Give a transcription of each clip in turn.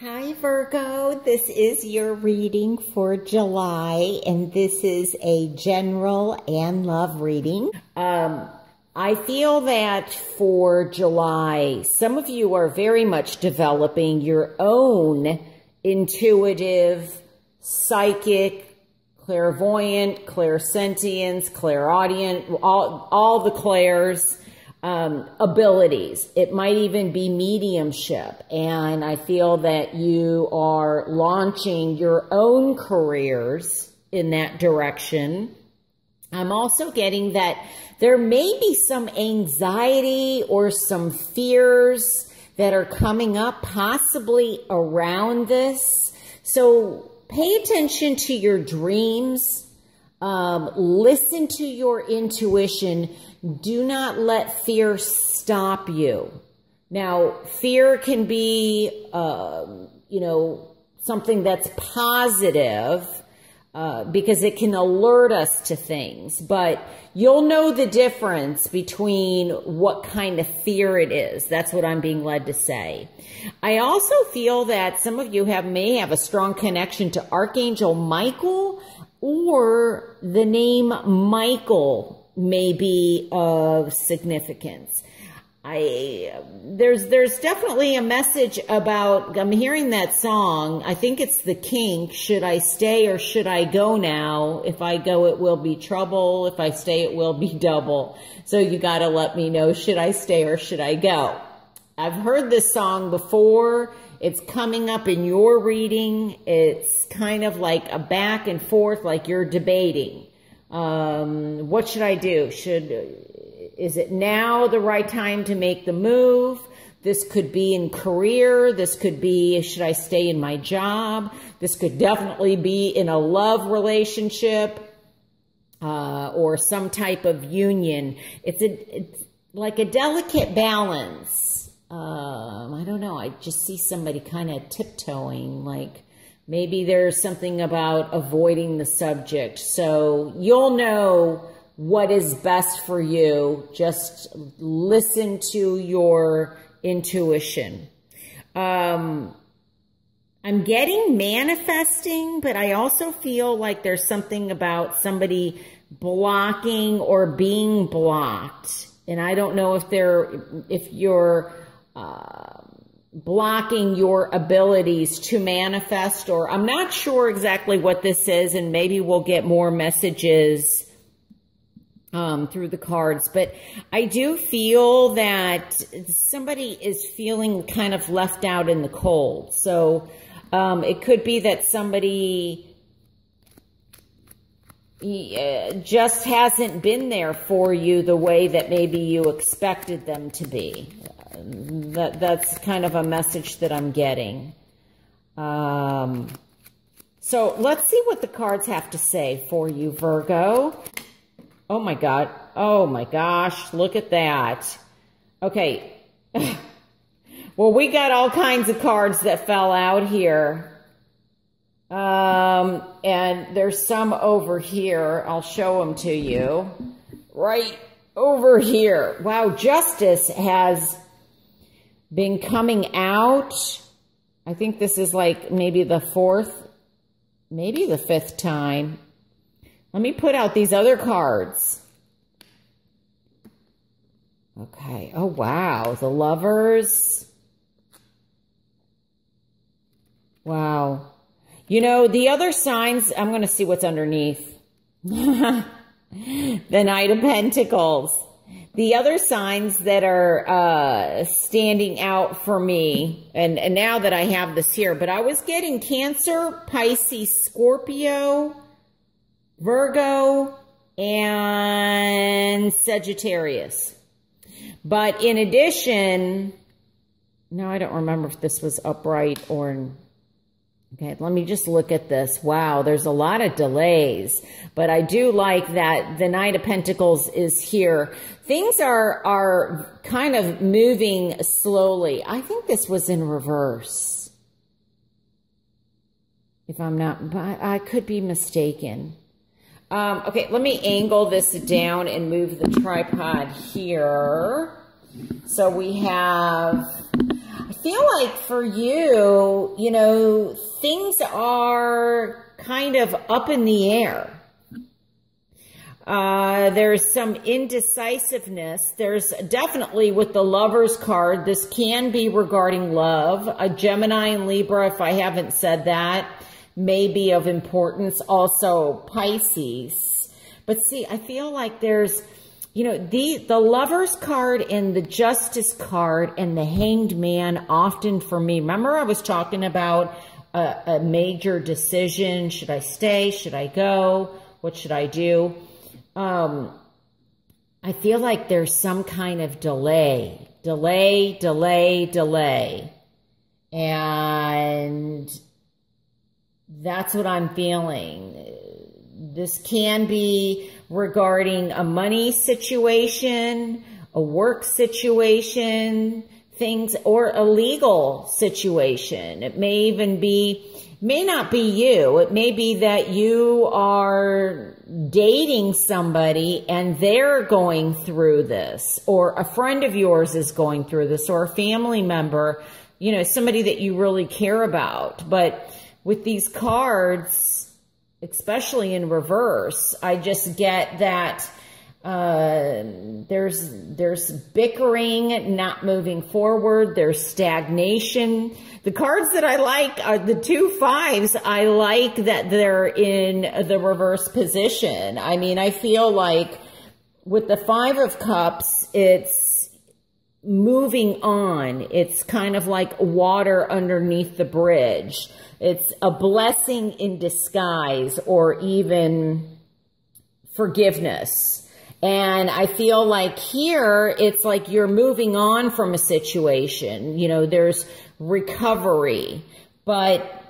Hi Virgo, this is your reading for July and this is a general and love reading. Um, I feel that for July, some of you are very much developing your own intuitive, psychic, clairvoyant, clairsentience, clairaudient, all, all the clairs um, abilities. It might even be mediumship. And I feel that you are launching your own careers in that direction. I'm also getting that there may be some anxiety or some fears that are coming up possibly around this. So pay attention to your dreams. Um, listen to your intuition do not let fear stop you. Now, fear can be, uh, you know, something that's positive uh, because it can alert us to things, but you'll know the difference between what kind of fear it is. That's what I'm being led to say. I also feel that some of you have may have a strong connection to Archangel Michael or the name Michael may be of significance. I there's there's definitely a message about I'm hearing that song. I think it's the kink. Should I stay or should I go now? If I go it will be trouble. If I stay it will be double. So you got to let me know should I stay or should I go? I've heard this song before. It's coming up in your reading. It's kind of like a back and forth like you're debating. Um, what should I do? Should, is it now the right time to make the move? This could be in career. This could be, should I stay in my job? This could definitely be in a love relationship uh, or some type of union. It's, a, it's like a delicate balance. Um, I don't know. I just see somebody kind of tiptoeing, like Maybe there's something about avoiding the subject. So you'll know what is best for you. Just listen to your intuition. Um, I'm getting manifesting, but I also feel like there's something about somebody blocking or being blocked. And I don't know if they're, if you're, blocking your abilities to manifest or I'm not sure exactly what this is and maybe we'll get more messages um, through the cards, but I do feel that somebody is feeling kind of left out in the cold. So um, it could be that somebody just hasn't been there for you the way that maybe you expected them to be that that's kind of a message that I'm getting. Um, so let's see what the cards have to say for you, Virgo. Oh my God. Oh my gosh. Look at that. Okay. well, we got all kinds of cards that fell out here. Um, and there's some over here. I'll show them to you. Right over here. Wow, Justice has been coming out. I think this is like maybe the fourth, maybe the fifth time. Let me put out these other cards. Okay. Oh, wow. The lovers. Wow. You know, the other signs, I'm going to see what's underneath. the Knight of Pentacles. The other signs that are uh, standing out for me, and, and now that I have this here, but I was getting Cancer, Pisces, Scorpio, Virgo, and Sagittarius. But in addition, no, I don't remember if this was upright or Okay, let me just look at this. Wow, there's a lot of delays, but I do like that the Knight of Pentacles is here. Things are, are kind of moving slowly. I think this was in reverse. If I'm not, I could be mistaken. Um, okay, let me angle this down and move the tripod here. So we have feel like for you, you know, things are kind of up in the air. Uh, there's some indecisiveness. There's definitely with the lover's card, this can be regarding love. A Gemini and Libra, if I haven't said that, may be of importance. Also Pisces. But see, I feel like there's, you know, the, the lover's card and the justice card and the hanged man often for me. Remember I was talking about a, a major decision. Should I stay? Should I go? What should I do? um, I feel like there's some kind of delay, delay, delay, delay. And that's what I'm feeling. This can be regarding a money situation, a work situation, things, or a legal situation. It may even be may not be you. It may be that you are dating somebody and they're going through this, or a friend of yours is going through this, or a family member, you know, somebody that you really care about. But with these cards, especially in reverse, I just get that uh, there's there's bickering, not moving forward. There's stagnation. The cards that I like are the two fives. I like that they're in the reverse position. I mean, I feel like with the five of cups, it's moving on. It's kind of like water underneath the bridge. It's a blessing in disguise or even forgiveness and I feel like here, it's like you're moving on from a situation. You know, there's recovery. But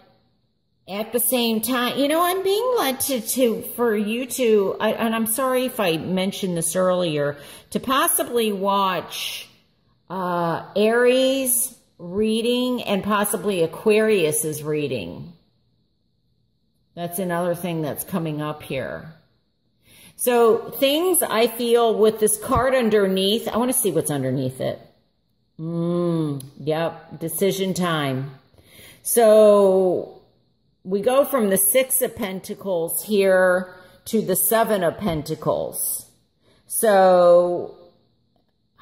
at the same time, you know, I'm being led to, to for you to, I, and I'm sorry if I mentioned this earlier, to possibly watch uh, Aries reading and possibly Aquarius's reading. That's another thing that's coming up here. So things I feel with this card underneath, I want to see what's underneath it. Mm, yep, decision time. So we go from the Six of Pentacles here to the Seven of Pentacles. So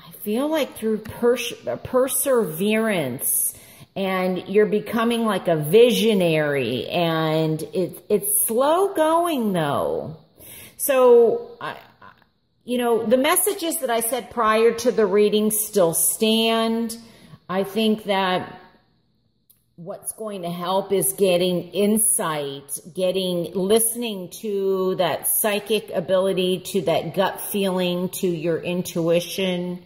I feel like through pers perseverance and you're becoming like a visionary and it, it's slow going though. So, I, you know, the messages that I said prior to the reading still stand. I think that what's going to help is getting insight, getting, listening to that psychic ability, to that gut feeling, to your intuition,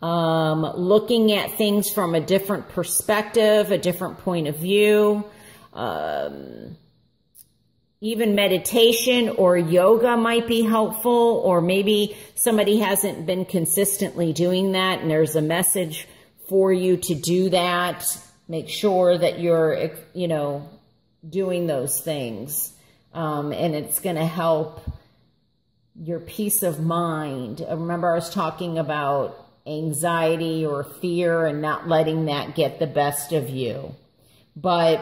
um, looking at things from a different perspective, a different point of view, um, even meditation or yoga might be helpful, or maybe somebody hasn't been consistently doing that and there's a message for you to do that. Make sure that you're, you know, doing those things. Um, and it's going to help your peace of mind. Remember, I was talking about anxiety or fear and not letting that get the best of you. But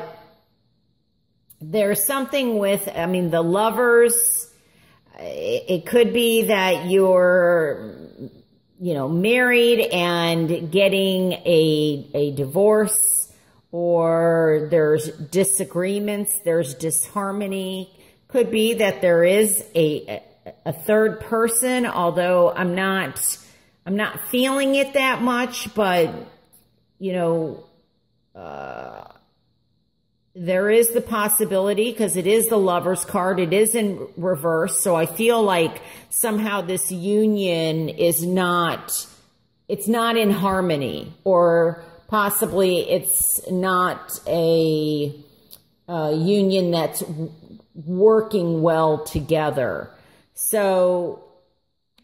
there's something with, I mean, the lovers, it could be that you're, you know, married and getting a, a divorce or there's disagreements, there's disharmony. Could be that there is a, a third person, although I'm not, I'm not feeling it that much, but, you know, uh, there is the possibility because it is the lover's card. It is in reverse. So I feel like somehow this union is not, it's not in harmony or possibly it's not a, a union that's working well together. So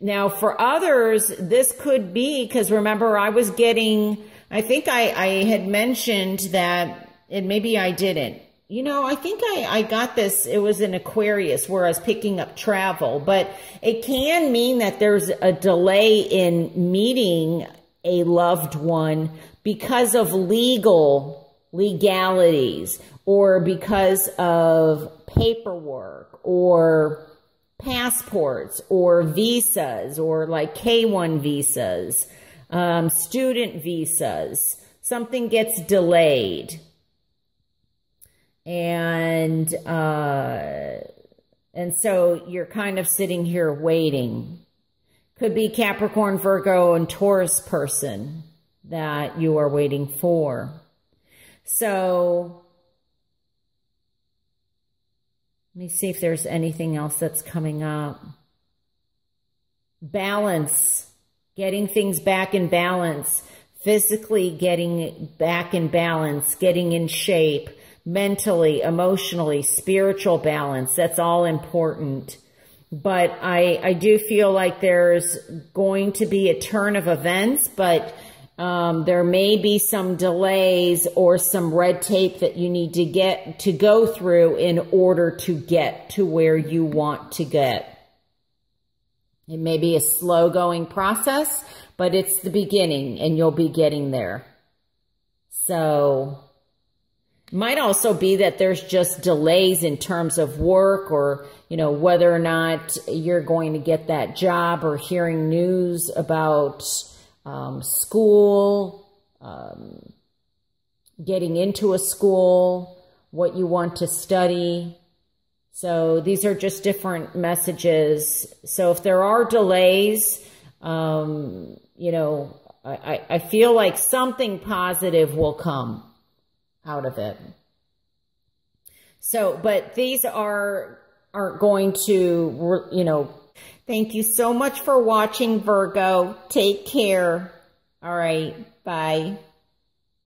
now for others, this could be because remember I was getting, I think I, I had mentioned that and maybe I didn't. You know, I think I, I got this, it was an Aquarius where I was picking up travel, but it can mean that there's a delay in meeting a loved one, because of legal legalities or because of paperwork or passports or visas or like K1 visas, um, student visas. Something gets delayed. And, uh, and so you're kind of sitting here waiting. Could be Capricorn, Virgo, and Taurus person that you are waiting for. So let me see if there's anything else that's coming up. Balance, getting things back in balance, physically getting back in balance, getting in shape, mentally, emotionally, spiritual balance. That's all important. But I, I do feel like there's going to be a turn of events, but um, there may be some delays or some red tape that you need to get to go through in order to get to where you want to get. It may be a slow going process, but it's the beginning and you'll be getting there. So might also be that there's just delays in terms of work or, you know, whether or not you're going to get that job or hearing news about um, school, um, getting into a school, what you want to study. So these are just different messages. So if there are delays, um, you know, I, I feel like something positive will come out of it. So, but these are, aren't going to, you know, Thank you so much for watching, Virgo. Take care. All right. Bye.